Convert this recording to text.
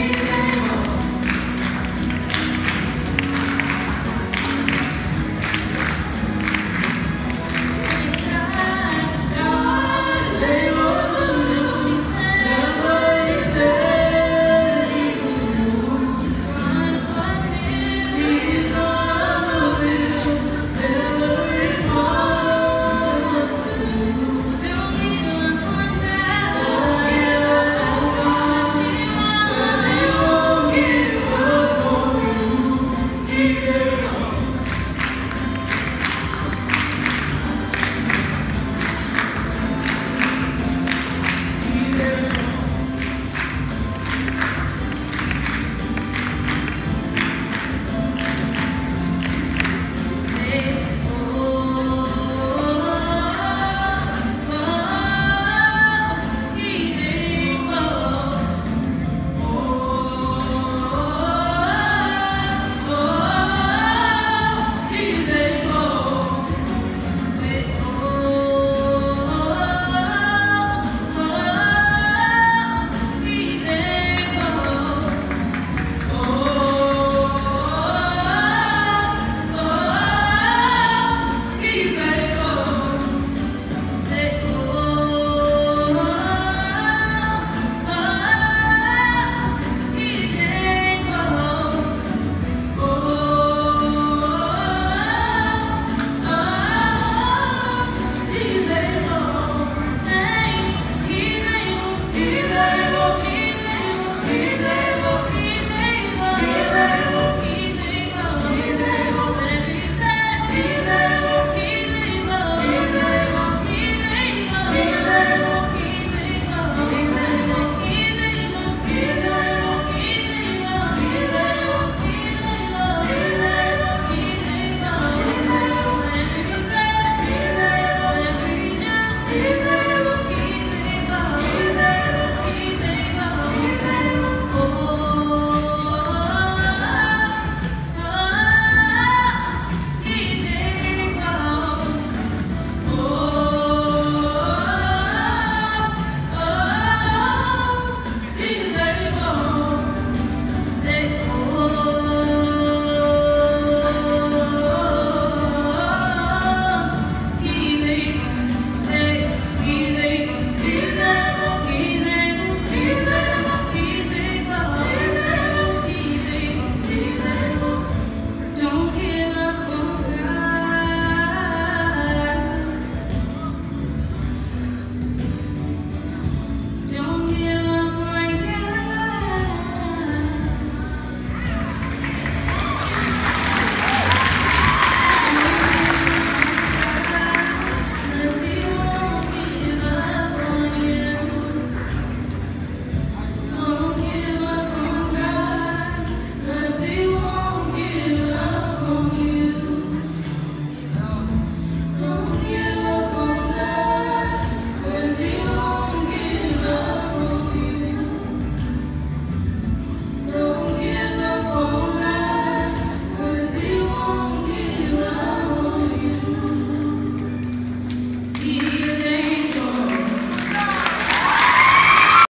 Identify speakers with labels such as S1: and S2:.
S1: Jesus.